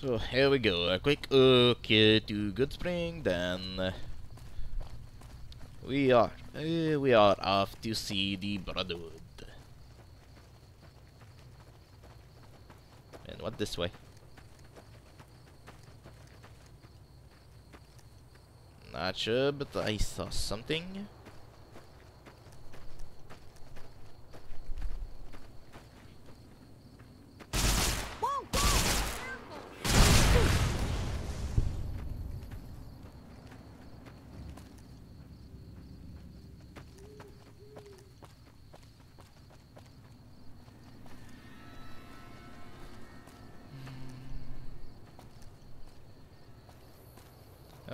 So here we go. A quick look to Goodspring, then uh, we are uh, we are off to see the Brotherhood. And what this way? Not sure, but I saw something.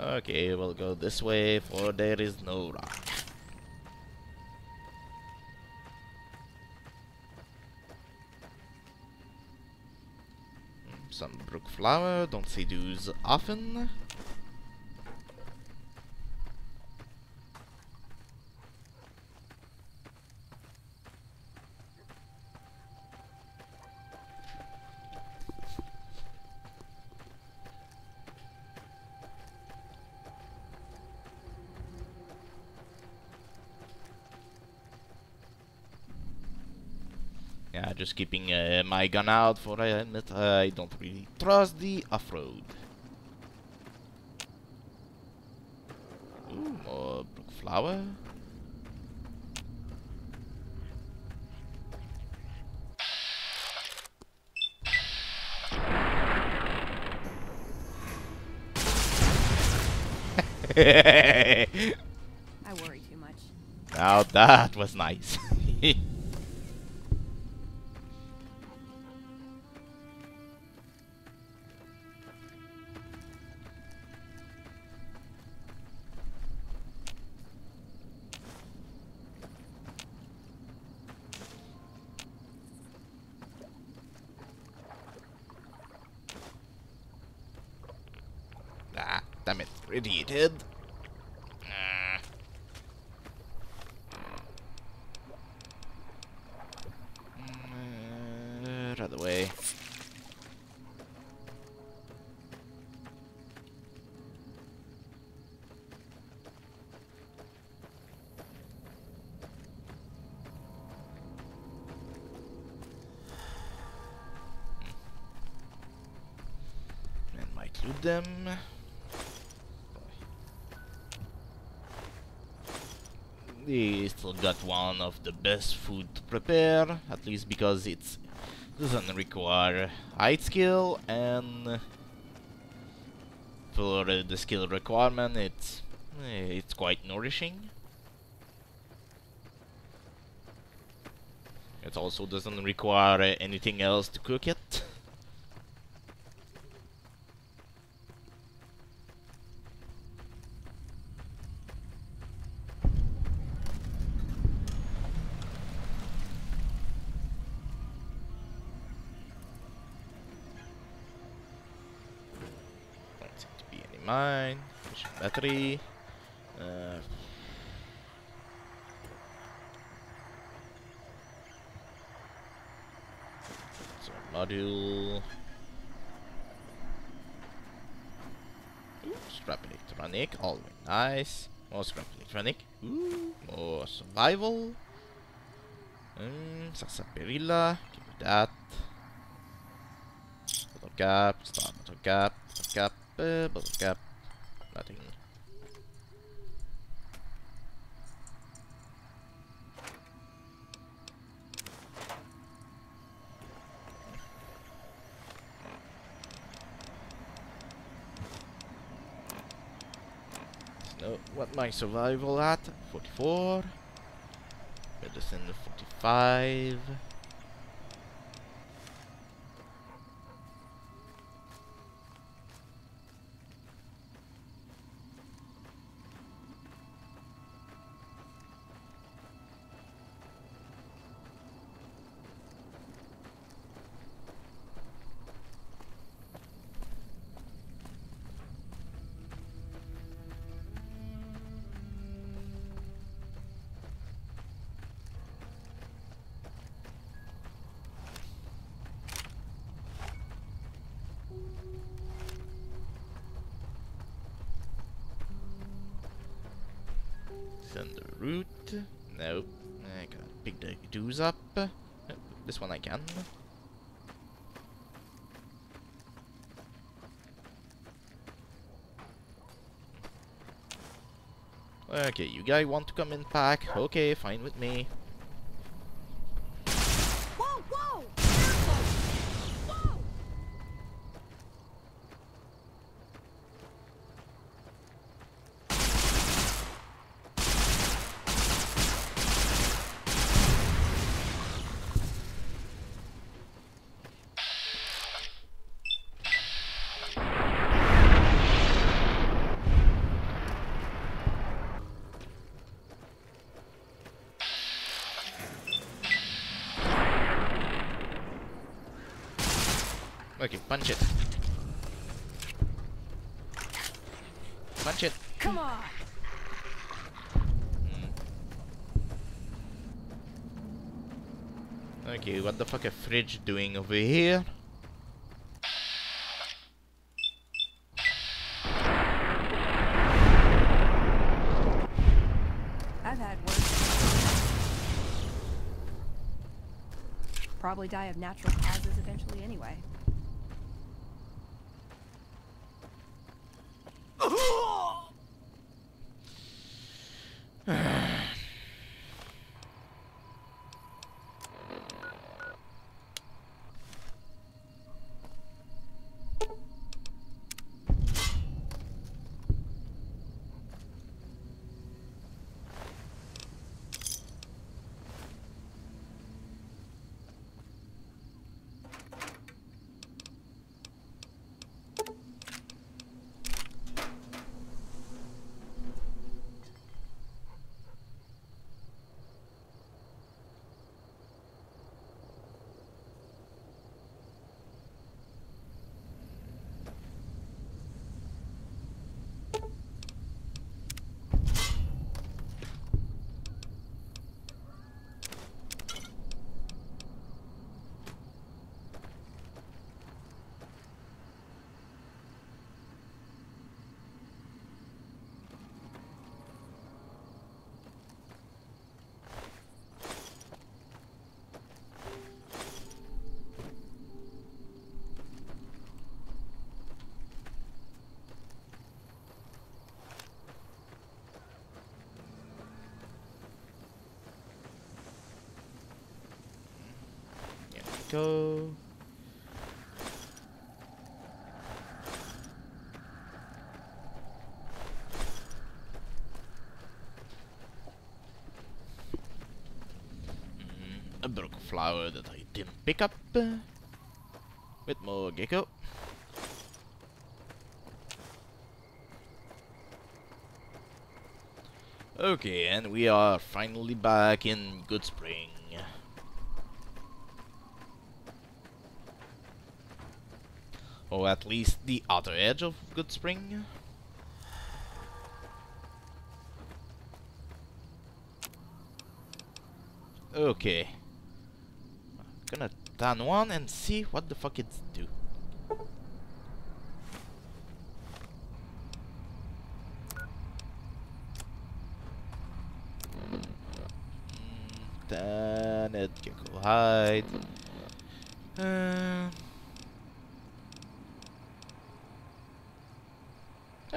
Okay, we'll go this way, for there is no rock. Hmm, some broc flower, don't see those often. Just keeping uh, my gun out for I admit I don't really trust the off-road. Ooh, more broc flower. I worry too much. now that was nice. damn it, radiated. Ah. Mm, uh, other way. And might loot them. They still got one of the best food to prepare, at least because it doesn't require height skill and for the skill requirement it's eh, it's quite nourishing. It also doesn't require anything else to cook it. Don't seem to be any mine. Battery. Uh, module. Ooh, scrap electronic, all very nice. More scrap electronic. Ooh, more survival. Um, sarsaparilla, give me that. Bottle cap, star bottle cap, bottle cap, uh, bottle cap, What my survival at? 44. Medicine 45. Root. Nope. I gotta pick the dues up. Uh, This one I can. Okay, you guys want to come in pack? Okay, fine with me. Okay, punch it. Punch it. Come on! Hmm. Okay, what the fuck a fridge doing over here? I've had worse. Probably die of natural causes eventually anyway. Go. Mm, a broken flower that I didn't pick up. uh, With more gecko. Okay, and we are finally back in Good Spring. Or at least the outer edge of Good Spring. Okay. Gonna turn one and see what the fuck it's do. Turn it, gecko hide. Uh,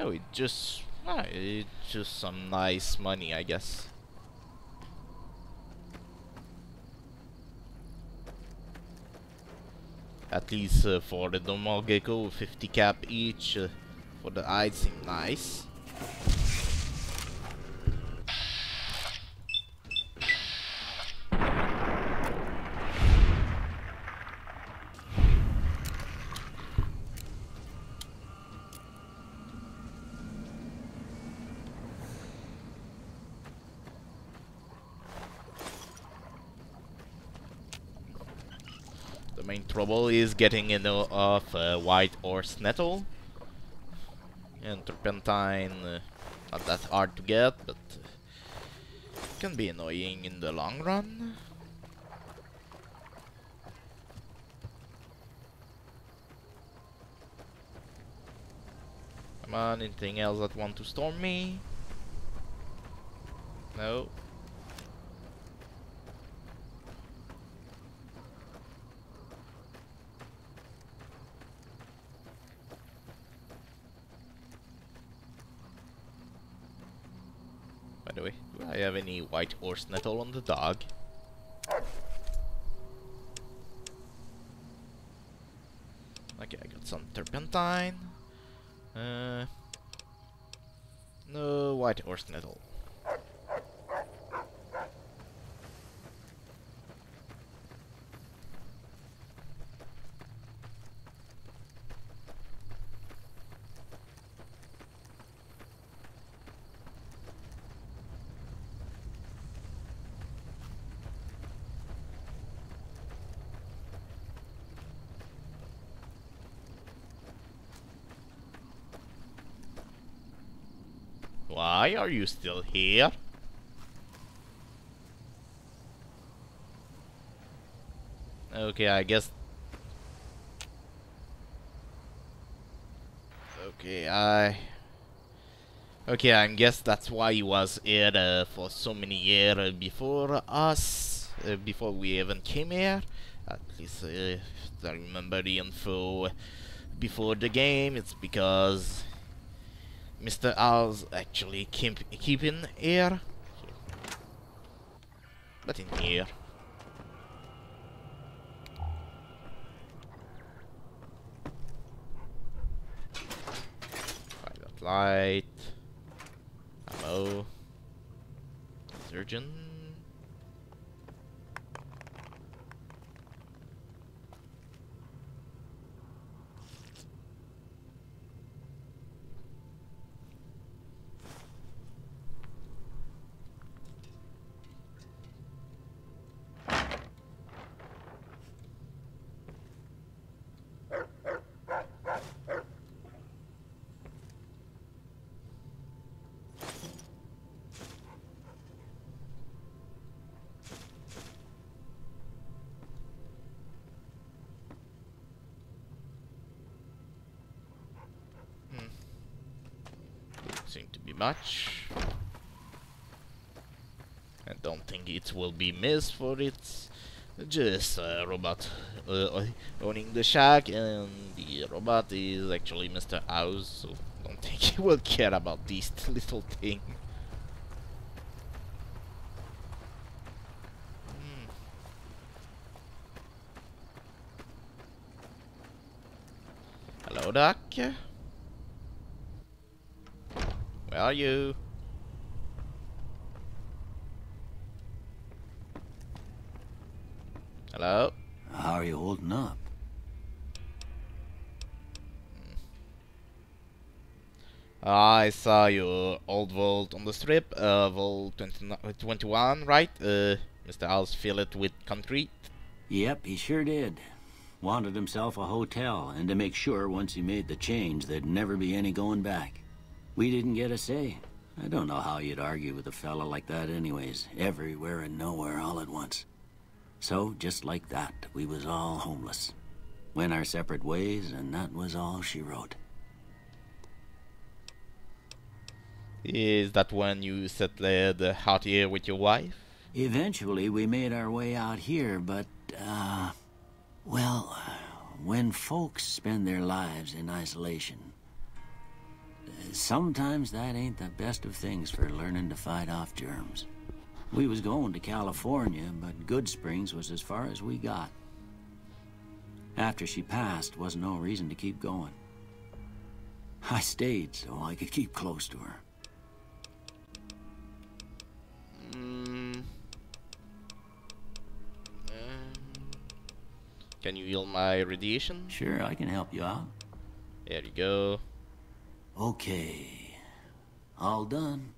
Oh, it just... Ah, it's just some nice money, I guess. At least uh, for the normal gecko, 50 cap each. Uh, for the eyes seem nice. Main trouble is getting enough uh, white horse nettle. And turpentine, uh, not that hard to get, but uh, can be annoying in the long run. Come on, anything else that want to storm me? No. By the way, do I have any white horse nettle on the dog? Okay, I got some turpentine. Uh, no white horse nettle. Why are you still here? Okay, I guess... Okay, I... Okay, I guess that's why he was here uh, for so many years before us, uh, before we even came here. At least, uh, if I remember the info before the game, it's because Mr. Owl's actually keep keeping here. But in here. Private light. Ammo. Surgeon. Much. I don't think it will be missed for it's just a robot uh, owning the shack and the robot is actually Mr. House so don't think he will care about this little things. Hmm. Hello, Doc. Where are you? Hello? How are you holding up? I saw your old vault on the strip, uh, vault 20, 21, right? Uh, Mr. House fill it with concrete. Yep, he sure did. Wanted himself a hotel, and to make sure once he made the change there'd never be any going back. We didn't get a say. I don't know how you'd argue with a fella like that anyways, everywhere and nowhere all at once. So, just like that, we was all homeless. Went our separate ways, and that was all she wrote. Is that when you settled out here with your wife? Eventually, we made our way out here, but, uh... Well, when folks spend their lives in isolation, sometimes that ain't the best of things for learning to fight off germs. We was going to California, but Goodsprings was as far as we got. After she passed, wasn't no reason to keep going. I stayed so I could keep close to her. Mm. Um, can you heal my radiation? Sure, I can help you out. There you go. Okay. All done.